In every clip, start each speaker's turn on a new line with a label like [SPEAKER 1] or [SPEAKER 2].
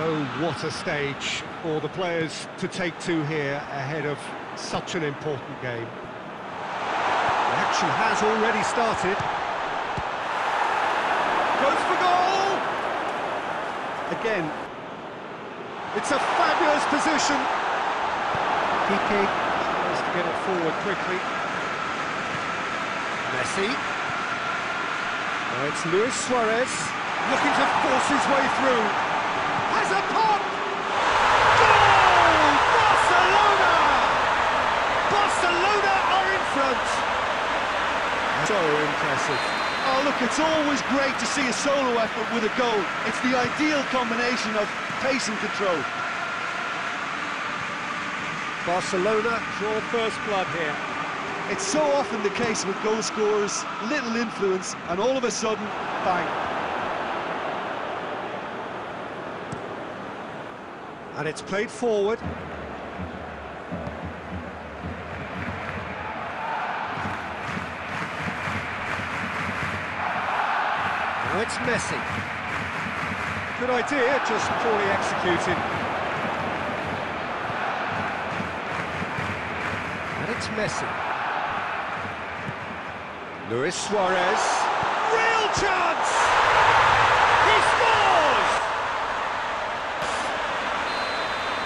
[SPEAKER 1] So what a stage for the players to take to here ahead of such an important game. The action has already started. Goes for goal! Again, it's a fabulous position. Piqué tries to get it forward quickly. Messi. Now it's Luis Suarez looking to force his way through. Has a pop! Goal! Barcelona! Barcelona are in front. So impressive.
[SPEAKER 2] Oh, look, it's always great to see a solo effort with a goal. It's the ideal combination of pace and control.
[SPEAKER 1] Barcelona draw first blood here.
[SPEAKER 2] It's so often the case with goal scorers, little influence, and all of a sudden, bang.
[SPEAKER 1] And it's played forward. Messi. Good idea, just poorly executed. And it's Messi. Luis Suarez. Real chance! He scores!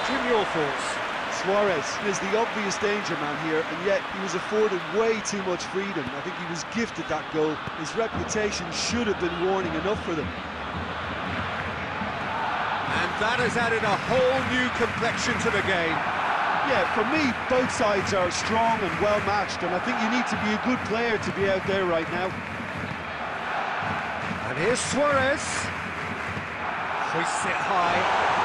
[SPEAKER 1] Jim, your thoughts?
[SPEAKER 2] Suarez is the obvious danger man here, and yet he was afforded way too much freedom. I think he was gifted that goal. His reputation should have been warning enough for them.
[SPEAKER 1] And that has added a whole new complexion to the game.
[SPEAKER 2] Yeah, for me, both sides are strong and well matched, and I think you need to be a good player to be out there right now.
[SPEAKER 1] And here's Suarez. Hoists it high.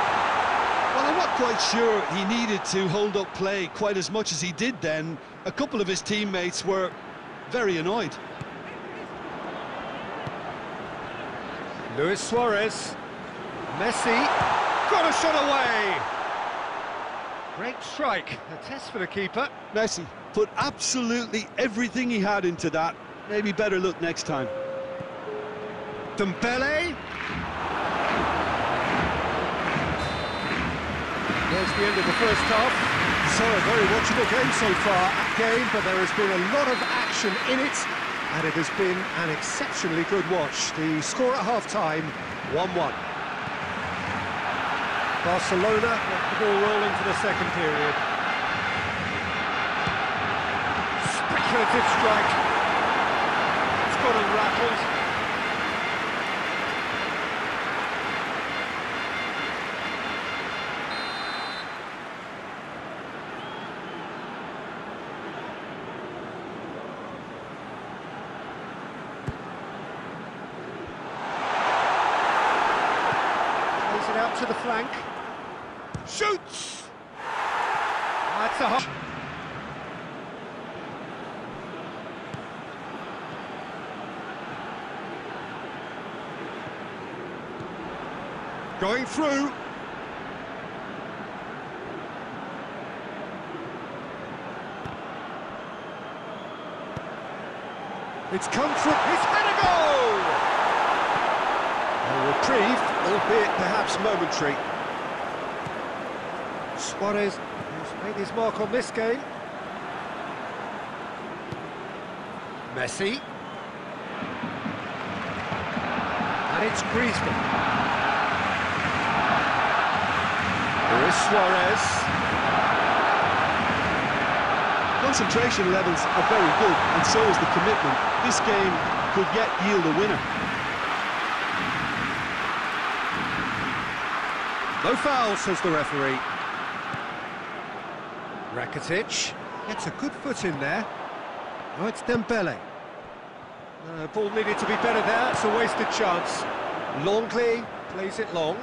[SPEAKER 2] Not quite sure he needed to hold up play quite as much as he did then. A couple of his teammates were very annoyed.
[SPEAKER 1] Luis Suarez. Messi. Got a shot away. Great strike. A test for the keeper.
[SPEAKER 2] Messi put absolutely everything he had into that. Maybe better look next time.
[SPEAKER 1] Dembele. The end of the first half. So, a very watchable game so far. A game, but there has been a lot of action in it, and it has been an exceptionally good watch. The score at half-time, 1-1. Barcelona got the ball rolling for the second period. Speculative strike. It's got him the flank. Shoots! That's a hot. Going through. It's come through. It's had a goal! A reprieve, albeit perhaps momentary. Suarez has made his mark on this game. Messi. And it's Griezmann. Luis Suarez.
[SPEAKER 2] Concentration levels are very good, and so is the commitment. This game could yet yield a winner.
[SPEAKER 1] No foul, says the referee. Rakitic gets a good foot in there. Oh, it's Dembele. Ball needed to be better there, it's a wasted chance. Lenglet plays it long.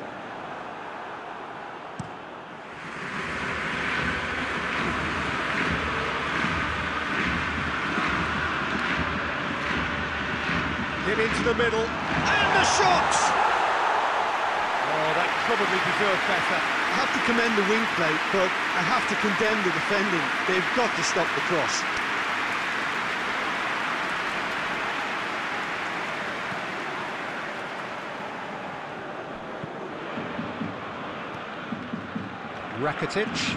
[SPEAKER 1] Get into the middle, and the shot! Probably deserved better.
[SPEAKER 2] I have to commend the wing play, but I have to condemn the defending. They've got to stop the cross.
[SPEAKER 1] Rakitic.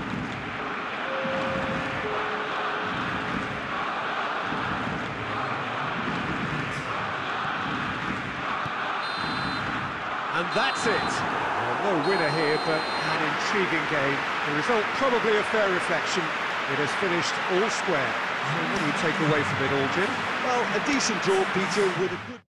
[SPEAKER 1] And that's it. No winner here, but an intriguing game. The result probably a fair reflection. It has finished all square. So what do you take away from it all, Jim?
[SPEAKER 2] Well, a decent draw, Peter, with a good...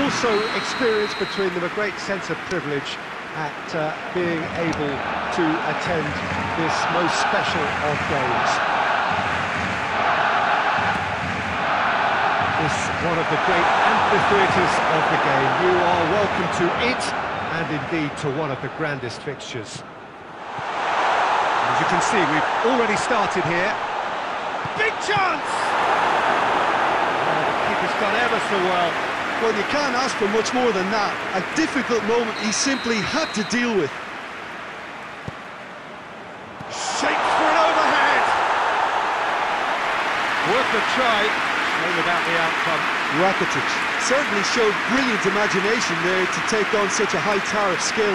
[SPEAKER 1] also experience between them a great sense of privilege at uh, being able to attend this most special of games. This one of the great amphitheatres of the game. You are welcome to it and indeed to one of the grandest fixtures. As you can see, we've already started here. Big chance! The keeper's done ever so well.
[SPEAKER 2] Well, you can't ask for much more than that. A difficult moment he simply had to deal with.
[SPEAKER 1] Shake for an overhead. Worth a try. Shame about the outcome.
[SPEAKER 2] Rakitic certainly showed brilliant imagination there to take on such a high tower of skill.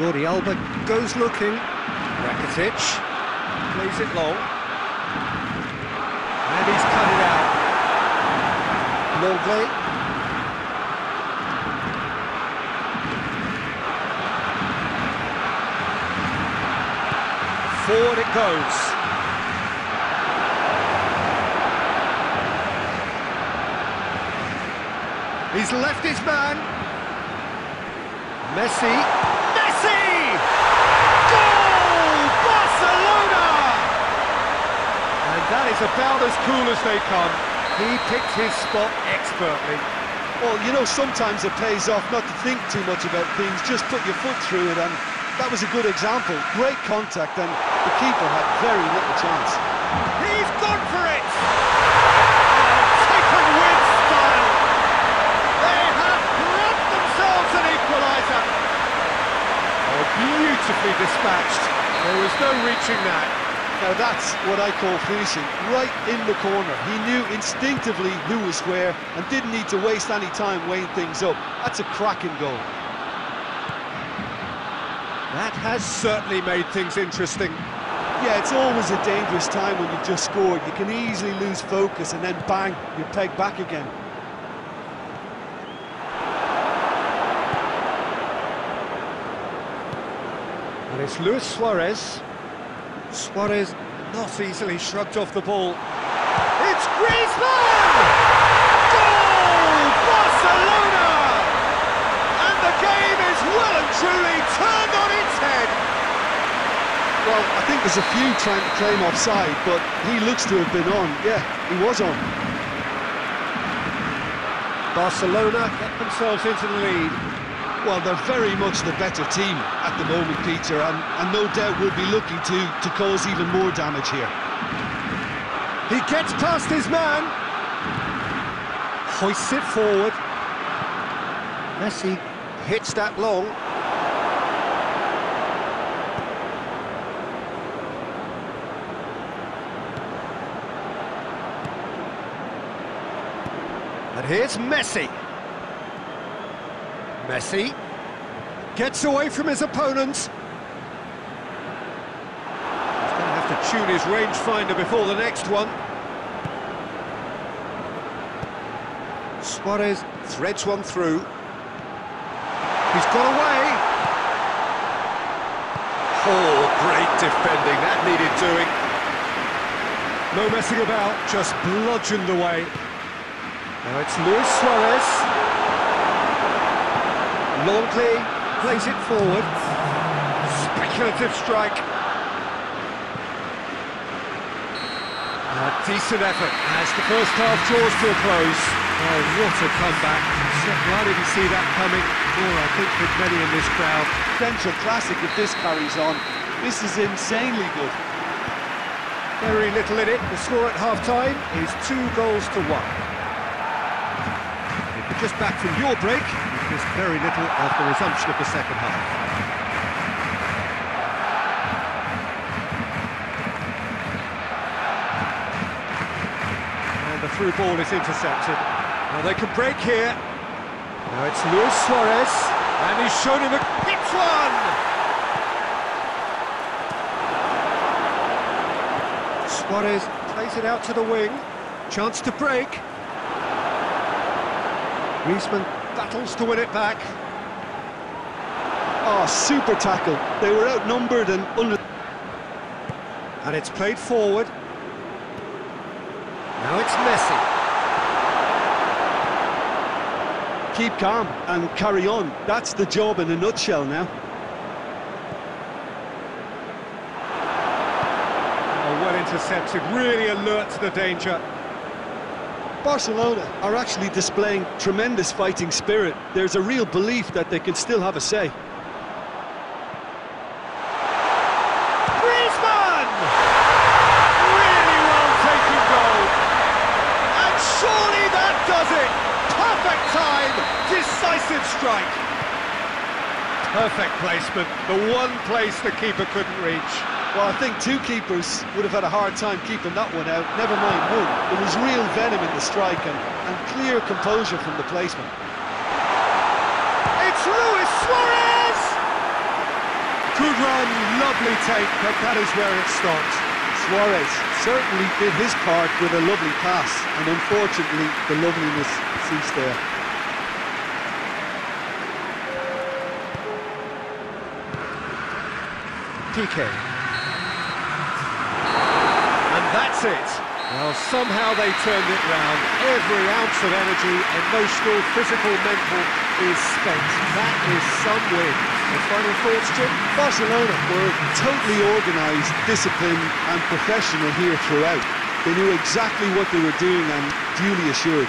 [SPEAKER 1] Jordi Alba goes looking. Rakitic plays it long. And he's cut it out. Lenglet. Forward it goes. He's left his man. Messi That is about as cool as they come. He picked his spot expertly.
[SPEAKER 2] Well, you know, sometimes it pays off not to think too much about things, just put your foot through it, and that was a good example. Great contact, and the keeper had very little chance.
[SPEAKER 1] He's gone for it! taken with style! They have grabbed themselves an equaliser! Oh, beautifully dispatched. There was no reaching that.
[SPEAKER 2] Now that's what I call finishing, right in the corner. He knew instinctively who was where and didn't need to waste any time weighing things up. That's a cracking goal.
[SPEAKER 1] That has certainly made things interesting.
[SPEAKER 2] Yeah, it's always a dangerous time when you've just scored. You can easily lose focus and then bang, you're pegged back again.
[SPEAKER 1] And it's Luis Suarez Suarez not easily shrugged off the ball. It's Griezmann! Goal! Barcelona! And the game is well and truly turned on its head.
[SPEAKER 2] Well, I think there's a few trying to claim offside, but he looks to have been on. Yeah, he was on.
[SPEAKER 1] Barcelona get themselves into the lead.
[SPEAKER 2] Well, they're very much the better team at the moment, Peter, and, and no doubt will be looking to, to cause even more damage here.
[SPEAKER 1] He gets past his man. Hoists it forward. Messi hits that long. And here's Messi. Messi gets away from his opponent. He's going to have to tune his rangefinder before the next one. Suarez threads one through. He's got away. Oh, great defending. That needed doing. No messing about, just bludgeoned away. Now it's Luis Suarez. Lenglet plays it forward. Speculative strike. A decent effort as the first half draws to a close. Oh, what a comeback. Why didn't see that coming? Or I think with many in this crowd.
[SPEAKER 2] Central classic if this carries on. This is insanely good.
[SPEAKER 1] Very little in it. The score at half-time is two goals to one. Just back from your break, you've very little the resumption of the second half. And the through ball is intercepted. Now they can break here. Now it's Luis Suarez, and he's shown him a hits one! Suarez plays it out to the wing. Chance to break. Griezmann battles to win it back.
[SPEAKER 2] Oh, super tackle. They were outnumbered and under...
[SPEAKER 1] And it's played forward. Now it's Messi.
[SPEAKER 2] Keep calm and carry on. That's the job in a nutshell now.
[SPEAKER 1] Oh, well intercepted, really alert to the danger.
[SPEAKER 2] Barcelona are actually displaying tremendous fighting spirit. There's a real belief that they can still have a say.
[SPEAKER 1] Griezmann! Really well taken goal. And surely that does it. Perfect time, decisive strike. Perfect placement, the one place the keeper couldn't reach.
[SPEAKER 2] Well, I think two keepers would have had a hard time keeping that one out, never mind one. There was real venom in the strike and, and clear composure from the placement.
[SPEAKER 1] It's Luis Suarez! Good run, lovely take, but that is where it stopped.
[SPEAKER 2] Suarez certainly did his part with a lovely pass, and unfortunately the loveliness ceased there.
[SPEAKER 1] PK. And that's it. Well, somehow they turned it round. Every ounce of energy, emotional, physical, mental, is spent. That is some win. The final thoughts, Jim?
[SPEAKER 2] Barcelona were totally organised, disciplined and professional here throughout. They knew exactly what they were doing and duly assured.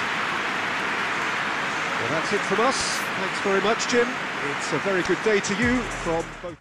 [SPEAKER 1] Well, that's it from us. Thanks very much, Jim. It's a very good day to you from both...